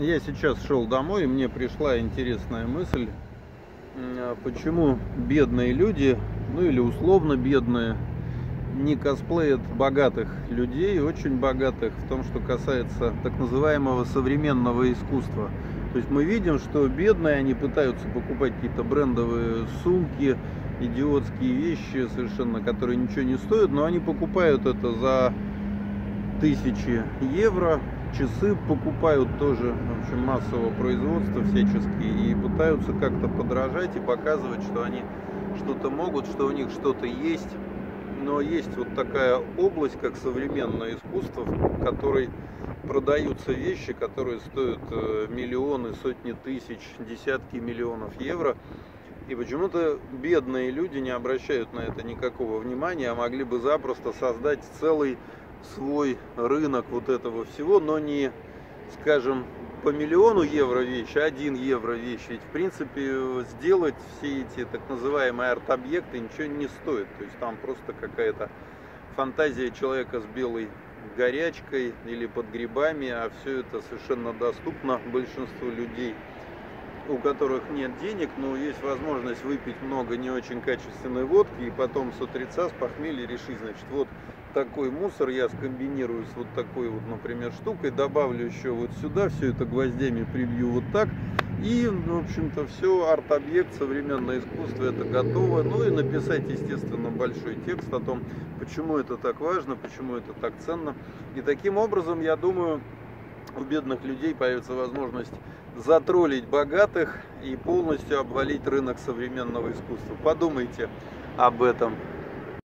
Я сейчас шел домой, и мне пришла интересная мысль, а почему бедные люди, ну или условно бедные, не косплеят богатых людей, очень богатых, в том, что касается так называемого современного искусства. То есть мы видим, что бедные, они пытаются покупать какие-то брендовые сумки, идиотские вещи совершенно, которые ничего не стоят, но они покупают это за тысячи евро, часы покупают тоже, в общем, массового производства всячески и пытаются как-то подражать и показывать, что они что-то могут, что у них что-то есть. Но есть вот такая область, как современное искусство, в которой продаются вещи, которые стоят э, миллионы, сотни тысяч, десятки миллионов евро. И почему-то бедные люди не обращают на это никакого внимания, а могли бы запросто создать целый свой рынок вот этого всего, но не, скажем, по миллиону евро вещь, а один евро вещь. Ведь, в принципе, сделать все эти так называемые арт-объекты ничего не стоит. То есть там просто какая-то фантазия человека с белой горячкой или под грибами, а все это совершенно доступно большинству людей, у которых нет денег, но есть возможность выпить много не очень качественной водки и потом с утреца, с похмелья решить, значит, вот такой мусор я скомбинирую с вот такой вот, например, штукой, добавлю еще вот сюда, все это гвоздями прибью вот так, и, в общем-то, все, арт-объект, современное искусство, это готово. Ну и написать, естественно, большой текст о том, почему это так важно, почему это так ценно. И таким образом, я думаю, у бедных людей появится возможность затроллить богатых и полностью обвалить рынок современного искусства. Подумайте об этом.